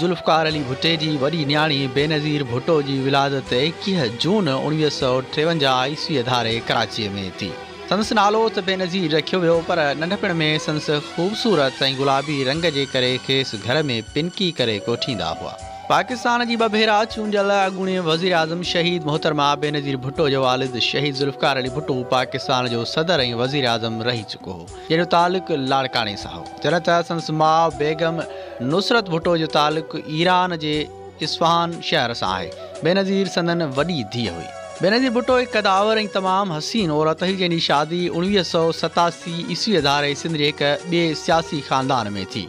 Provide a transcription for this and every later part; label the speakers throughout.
Speaker 1: ज़ुल्फ़कार अली भुट्टे की वॾी न्याणी बेनज़ीर भुट्टो की विलादत एकवीह जून उणिवीह सौ टेवंजा ईस्वी धारे कराची में थी। संदसि नालो त बेनज़ीर वियो, पर नंढपण में संदसि ख़ूबसूरत गुलाबी रंग के करे घर में पिनकी करे कोठींदा हुआ। पाकिस्तान जी ॿ भेरा चूंडियल अॻूणे वज़ीर आज़म शहीद मोहतरमा बेनज़ीर भुट्टो जो वालिद शहीद ज़ुल्फ़कार अली भुट्टो पाकिस्तान जो सदर वज़ीर आज़म रही चुको हो। जंहिंजो तालुक़ु लाड़काणे सां हो। जॾहिं त माउ बेगम, नुसरत भुट्टो जो तालुक़ु ईरान जे इस्फ़हान शहर सां आहे। बेनज़ीर संदन वॾी धीअ हुई। बेनज़ीर भुट्टो हिकु कदावर तमामु हसीन औरत हुई जंहिंजी शादी उणिवीह सौ सतासी ईस्वीअ धारे सिंध जे हिकु ॿिए सियासी ख़ानदान में थी।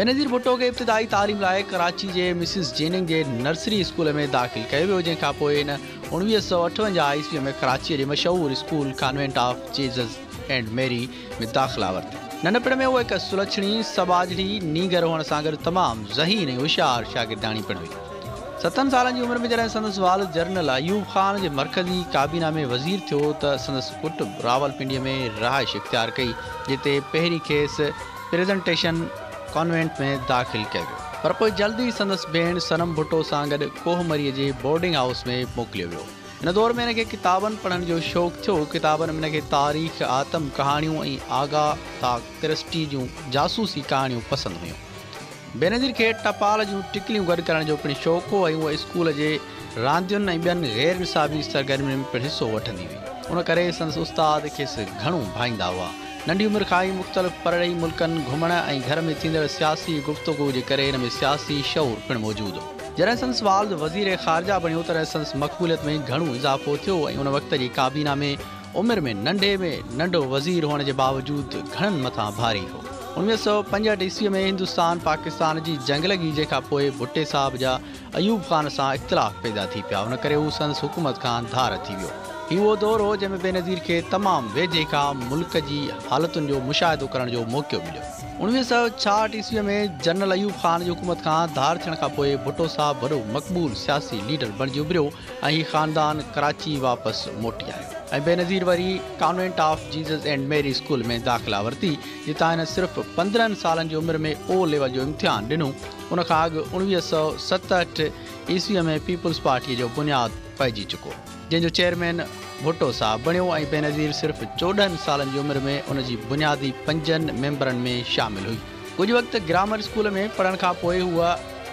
Speaker 1: बेनज़ीर भुट्टो खे इब्तिदाई तालीम लाइ कराची जे मिसिस जेनिंग जे नर्सरी स्कूल में दाख़िल कयो वियो जंहिंखां पोइ हिन सौ अठवंजाह ईस्वीअ में कराचीअ जे मशहूरु school convent of Jesus and Mary में दाख़िला वरिती। नंढपण में उहा हिकु सुलक्षणी सबाजड़ी नीगर हुअण सां गॾु तमामु ज़हीन ऐं होशियारु शागिर्दाणी पिणु हुई। सतनि सालनि जी में जॾहिं संदसि वाल जनरल अयूब ख़ान जे मर्कज़ी काबीना में वज़ीर थियो, त संदसि पुटु रावलपिंडीअ में रहाइश इख़्तियार कई, जिते पहिरीं खेसि प्रेज़ेंटेशन कॉन्वेंट में दाख़िल कयो पर पोइ जल्दी संदसि भेण सनम भुट्टो सां गॾु कोहमरीअ जे बोर्डिंग हाउस में मोकिलियो वियो। हिन दौर में हिनखे किताबनि पढ़ण जो शौक़ु थियो। किताबनि में हिनखे तारीख़, आतम कहाणियूं ऐं आगाह क्रिस्टी जूं जासूसी कहाणियूं पसंदि हुयूं। बेनज़ीर खे टपाल जूं टिकलियूं गॾु करण जो पिणु शौक़ु हो ऐं उहा स्कूल जे रांदियुनि ऐं गैर निसाबी सरगर्मियुनि में पिणु हिसो वठंदी हुई। उन करे संदसि उस्ताद खेसि घणो भाईंदा हुआ। नंढी उमिरि खां ई मुख़्तलिफ़ परड़ई मुल्कनि घुमण ऐं घर में थींदड़ सियासी गुफ़्तगु जे करे हिन सियासी शौर पिणु मौजूदु। हो जॾहिं संदसि वाल वज़ीर ख़ारजा बणियो, तॾहिं संदसि मक़बूलियत में घणो इज़ाफ़ो थियो ऐं वक़्त जी काबीना में उमिरि में नंढे में नंढो वज़ीर हुअण जे बावजूदु घणनि मथां भारी हो। उणिवीह सौ पंजहठि ईस्वीअ में हिंदुस्तान, पाकिस्तान जी जंग लॻी जंहिंखां पोइ भुटे साहिब जा अयूब ख़ान सां इख़्तिलाफ़ पैदा थी पिया। उन करे हू संदसि हुकूमत खां धार थी वियो। उहो दौरु हो जंहिंमें बेनज़ीर खे तमामु वेझे खां मुल्क जी हालतुनि जो मुशाहिदो करण मौक़ो मिलियो। उणिवीह सौ छाहठि ईस्वीअ में जनरल अयूब ख़ान जी हुकूमत खां धार थियण खां पोइ साहिबु वॾो मक़बूल सियासी लीडर बणिजी उभिरियो ऐं ख़ानदान कराची वापसि मोटी आयो। Benazir worry convent of Jesus and Mary school में दाख़िला वरिती, जितां हिन सिर्फ़ु पंद्रहनि सालनि उमिरि में ओ लेवल जो इम्तिहान ॾिनो। उनखां अॻु उणिवीह सौ सतहठि ईस्वीअ में पीपुल्स पार्टीअ जो बुनियादु पइजी चुको। जंहिंजो चेयरमैन भुट्टो साहब ऐं बेनज़ीर सिर्फ़ु चोॾहनि सालनि जी उमिरि में उनजी बुनियादी पंजनि मेंबरनि में शामिलु हुई। कुझु वक़्तु ग्रामर स्कूल में पढ़ण खां पोइ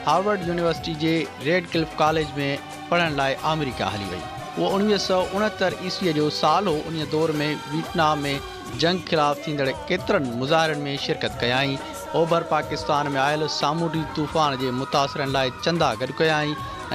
Speaker 1: हार्वर्ड यूनिवर्सिटी जे रेड क्लिफ कॉलेज में पढ़ण लाइ अमेरिका हली वई। उहो उणिवीह सौ उणहतरि ईस्वीअ जो साल हो उन दौर में वियतनाम में जंग ख़िलाफ़ु थींदड़ केतिरनि मुज़ाहिरनि में शिरकत कयाई। ओभर पाकिस्तान में आयल सामूंडी तूफ़ान जे मुतासिरनि लाइ चंदा गॾु कयाई।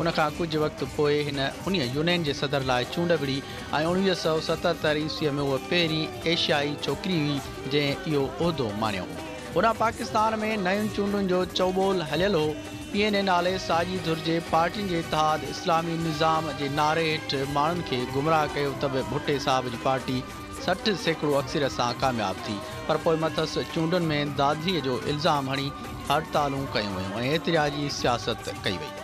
Speaker 1: उनखां कुझु वक़्तु पोइ हिन उन जे सदर लाइ चूंड विढ़ी ऐं सौ सतहतरि ईस्वीअ में उहा पहिरीं एशियाई छोकिरी हुई, जंहिं इहो उहिदो माणियो उन पाकिस्तान में नयुनि चूंडुनि जो चौबोल हलियलु हो। पी एन ए नाले साॼी धुर जे पार्टियुनि जे इतिहाद, इस्लामी निज़ाम जे नारे हेठि माण्हुनि खे गुमराह कयो त बि भुटे साहिब जी पार्टी सठि सैकड़ो अक्सर सां कामयाबु थी। पर पोइ चूंडुनि में दादीअ जो इल्ज़ाम हणी हड़तालूं कयूं वयूं, ऐं एतिराजी सियासत कई वई।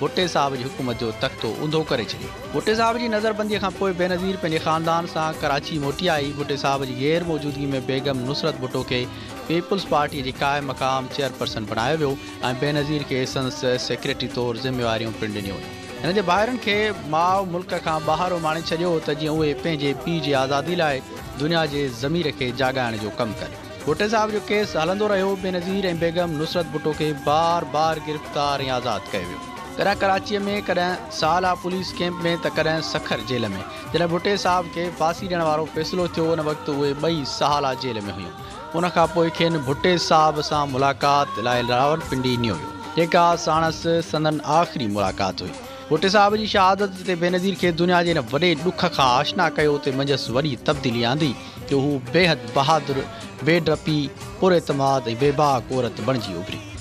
Speaker 1: भुटे साहिब जी हुकूमत जो तख़्तो ऊंधो करे छॾियो भुटे साहिब जी नज़रबंदीअ खां पोइ बेनज़ीर पंहिंजे ख़ानदान सां कराची मोटी आई। भुटे साहिब जी गैर मौजूदगी में बेगम नुसरत भुटो खे पीपुल्स पार्टीअ जी क़ाइमु मक़ाम चेयरपर्सन बणायो वियो ऐं बेनज़ीर खे संस सेक्रेटरी तौरु ज़िम्मेवारियूं पिणु ॾिनियूं हुयूं हिन जे माउ मुल्क खां ॿाहिरो माणे छॾियो त जीअं उहे आज़ादी लाइ दुनिया जे ज़मीर खे जाॻाइण जो कमु कनि। भुटे साहिब जो केस हलंदो रहियो, बेनज़ीर ऐं बेगम नुसरत भुटो खे बार बार गिरफ़्तार ऐं आज़ादु कयो वियो। कॾहिं कराचीअ में कॾहिं साला पुलिस कैम्प में, त कॾहिं सखर जेल में। जॾहिं भुटे साहिब खे फांसी ॾियण वारो फ़ैसिलो थियो, उन वक़्तु उहे ॿई सहाला जेल में हुयूं। उनखां पोइ खेनि भुटे साहिब सां मुलाक़ात लाइ रावलपिंडी नियो वियो जेका संदन आख़िरी मुलाक़ात हुई। भुटे साहिब जी शहादत ते बेनज़ीर खे दुनिया जे हिन वॾे ॾुख खां आशना कयो त मंझसि तब्दीली आंदी, जो बेहद बहादुर, बेडपी, पुरतमाद ऐं बेबाक औरत बणिजी उभरी।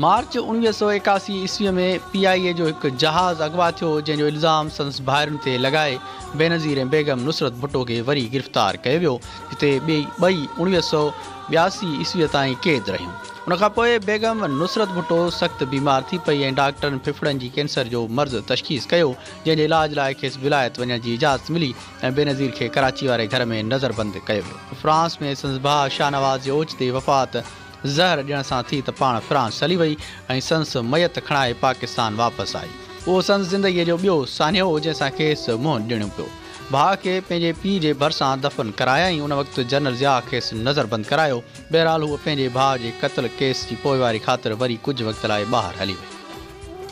Speaker 1: मार्च उणिवीह सौ एकासी ईस्वीअ में पी आई ए जो हिकु जहाज़ अॻवा थियो, जंहिंजो इल्ज़ाम संस भाइरुनि ते लॻाए, बेनज़ीर ऐं बेगम नुसरत भुटो खे वरी गिरफ़्तार कयो वियो, जिते ॿई ॿई उणिवीह सौ ॿियासी ईस्वीअ ताईं क़ैद रहियूं। उनखां पोइ बेगम नुसरत भुटो सख़्तु बीमार थी पई ऐं डॉक्टरनि फिफड़नि जी कैंसर जो मर्ज़ तशख़ीस कयो, जंहिंजे इलाज लाइ खेसि विलायत वञण जी इजाज़त मिली ऐं बेनज़ीर खे कराची वारे घर में नज़रबंदि कयो वियो। फ्रांस में संस भाउ शाहनवाज़ जे ओच ते वफ़ात ज़हर ॾियण सां थी त पाण फ्रांस हली वई ऐं मयत खणाए पाकिस्तान वापसि आई। उहो संस ज़िंदगीअ जो ॿियो सान्यो हो जंहिंसां खेसि मुंहुं ॾियणो पियो। भाउ खे पंहिंजे पीउ जे भरिसां दफ़न करायाईं, उन वक़्तु जनरल ज़िया खेसि नज़रबंद करायो। बहरहाल हूअ पंहिंजे भाउ जे क़तल केस जी पोइवारी ख़ातिर वरी कुझु वक़्त लाइ ॿाहिरि हली वई।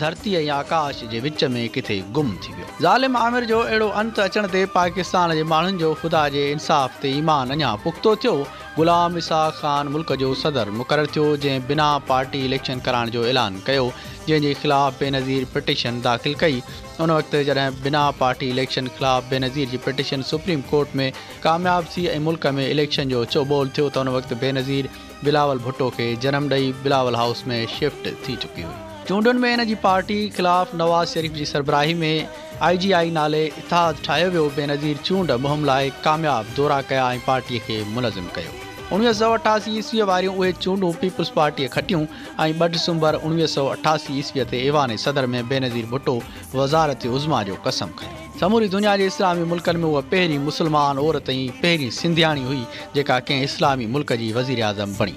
Speaker 1: धरती ऐं आकाश जे विच में किथे गुम थी वियो। ज़ालिम आमिर जो अहिड़ो अंत अचण ते पाकिस्तान जे माण्हुनि जो ख़ुदा जे इंसाफ़ ते ईमान अञा पुख़्तो थियो। ग़ुलाम इसाक ख़ान मुल्क जो सदर मुक़ररु थियो, जंहिं बिना पार्टी इलेक्शन कराइण जो ऐलान कयो, जंहिंजे ख़िलाफ़ु बेनज़ीर पिटीशन दाख़िल कई। उन वक़्तु जॾहिं बिना पार्टी इलेक्शन ख़िलाफ़ु बेनज़ीर जी पिटीशन सुप्रीम कोर्ट में कामयाबु थी ऐं मुल्क में इलेक्शन जो चोबोल थियो, त उन वक़्तु बेनज़ीर बिलावल भुटो खे जनमु ॾेई बिलावल हाउस में शिफ्ट थी चुकी हुई। चूंडुनि में हिन जी पार्टी ख़िलाफ़ु नवाज़ शरीफ़ जी सरबराही में आई जी आई नाले इतिहाद ठाहियो वियो। बेनज़ीर चूंड मुहिम लाइ कामयाबु दौरा कया ऐं पार्टीअ खे मुलज़िम कयो। उणिवीह सौ अठासी ईस्वीअ वारियूं उहे चूंडूं पीपल्स पार्टीअ खटियूं ऐं ॿ डिसंबर उणिवीह सौ अठासी ईस्वीअ ते एवान सदर में बेनज़ीर भुटो वज़ारत उज़मा जो कसम खयो। समूरी दुनिया जे इस्लामी मुल्कनि में उहा पहिरीं मुस्लमान औरत ऐं पहिरीं सिंधियाणी हुई, जेका कंहिं इस्लामी मुल्क जी वज़ीर आज़म बणी।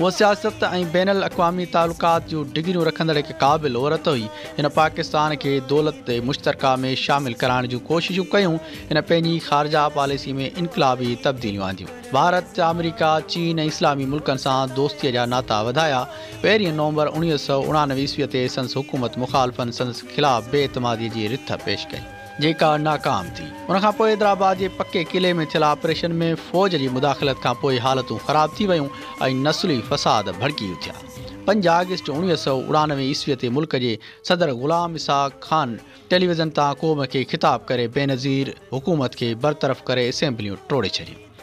Speaker 1: उहा सियासत ऐं बैनल अक़वामी तालुकात जूं डिग्रियूं रखंदड़ हिकु क़ाबिल औरत हुई हिन पाकिस्तान खे दौलत मुश्तरका में शामिलु कराइण जूं कोशिशूं कयूं हिन पंहिंजी ख़ारजा पॉलिसी में इनकलाबी तब्दीलियूं आंदियूं भारत अमरीका चीन इस्लामी मुल्कनि सां दोस्तीअ जा नाता वधाया पहिरीं नवंबर उणिवीह सौ उणानवे ईस्वीअ ते संस हुकूमत मुखालफ़नि संस ख़िलाफ़ बेतमादीअ जी रिथ पेश कई जेका नाकाम थी। उनखां पोइ हैदराबाद जे पके क़िले में थियल ऑपरेशन में फ़ौज जी मुदाख़लत खां पोइ हालतूं ख़राब थी वियूं ऐं नसली फ़साद भड़की थिया पंज अगस्त उणिवीह सौ उणानवे ईस्वीअ ते मुल्क जे सदर ग़ुलाम इसाक ख़ान टेलीविज़न तां क़ौम खे ख़िताब करे बेनज़ीर हुकूमत खे बरतरफ़ करे असेंबलियूं टोड़े छॾियूं।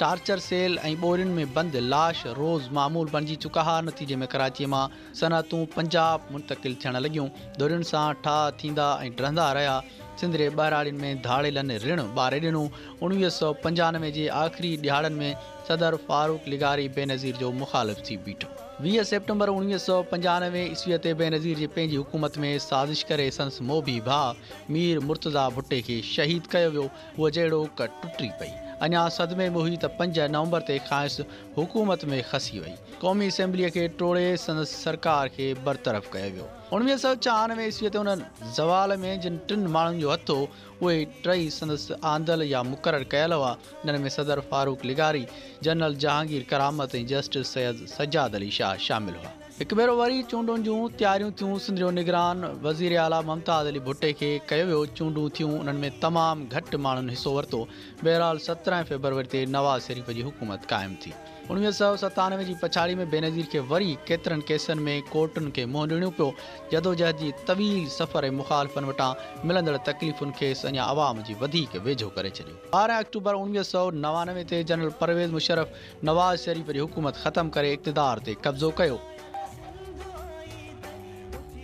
Speaker 1: टार्चर सेल ऐं ॿोरियुनि में बंदि लाश रोज़ मामूल बणिजी चुका हुआ नतीजे में कराचीअ माँ सनतूं पंजाब मुंतकिल थियणु लॻियूं दुरियुनि सां ठाह थींदा डहंदा रहिया। सिंध जे में धाड़ेलनि ऋण ॿारे ॾिनो। उणिवीह सौ पंजानवे जे आख़िरी ॾिहाड़नि में सदर फारूक लिगारी बेनज़ीर जो मुखालिफ़ थी बीठो। वीह सेप्टेंबर उणिवीह सौ पंजानवे ईस्वीअ ते बेनज़ीर जे पंहिंजी हुकूमत में साज़िश करे संस मोबी भाउ मीर मुर्तज़ा भुटे खे शहीद कयो वियो। उहो जहिड़ो टुटी पई। अञा सदमे में हुई त पंज नवंबर ते ख़ासि हुकूमत में खसी वई। क़ौमी असेंबलीअ खे टोड़े संदसि सरकार खे बरतरफ़ कयो वियो। उणिवीह सौ चानवे ईस्वीअ ते हुन ज़वाल में जिन टिनि माण्हुनि जो हथु, उहे टई संदसि आंदल या मुक़ररु कयल हुआ, जिन में सदर फारूक लिगारी, जनरल जहांगीर करामत ऐं जस्टिस सैद सजाद अली शाह शामिलु हुआ। हिकु भेरो वरी चूंडुनि जूं, तयारियूं थियूं सिंध निगरान, वज़ीर आला मुमताज़ अली भुटे खे कयो वियो चूंडूं थियूं। उन्हनि में तमामु घटि माण्हुनि हिसो वरितो। बहरहाल सत्रहं फेबरवरी ते नवाज़ शरीफ़ जी हुकूमत क़ाइमु थी। उणिवीह सौ सतानवे जी पछाड़ी में बेनज़ीर खे वरी केतिरनि केसनि में कोर्टुनि खे मुंहुं ॾियणो पियो। जदोजहद जी तवील सफ़र ऐं मुखालफ़नि वटां मिलंदड़ तकलीफ़ुनि खे अञा आवाम जी वेझो करे छॾियो। ॿारहं अक्टूबर उणिवीह सौ नवानवे ते जनरल परवेज़ मुशरफ नवाज़ शरीफ़ जी हुकूमत ख़तमु करे इक़्तदार ते कब्ज़ो कयो।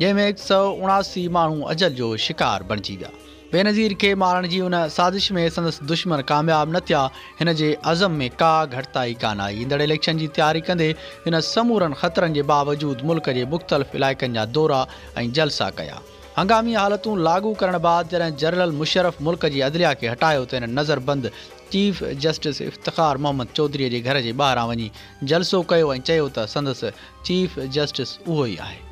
Speaker 1: जंहिंमें हिकु सौ उणासी माण्हू अजल जो शिकार बणिजी विया बेनज़ीर खे मारण जी हुन साज़िश में संदसि दुश्मन कामयाबु न थिया। अज़म में का घटिताई कान आई ईंदड़ इलेक्शन जी तयारी कंदे हिन समूरनि ख़तरनि जे बावजूदु मुल्क जे मुख़्तलिफ़ इलाइक़नि जा दौरा जलसा कया। हंगामी हालतूं लागू करण बैदि जॾहिं जनरल मुशरफ मुल्क जी अदलिया खे हटायो, त हिन नज़रबंदि चीफ जस्टिस इफ़्तार मोहम्मद चौधरीअ जे घर जे ॿाहिरां वञी जलसो कयो ऐं चयो चीफ जस्टिस उहो ई आहे।